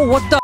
Oh, what the?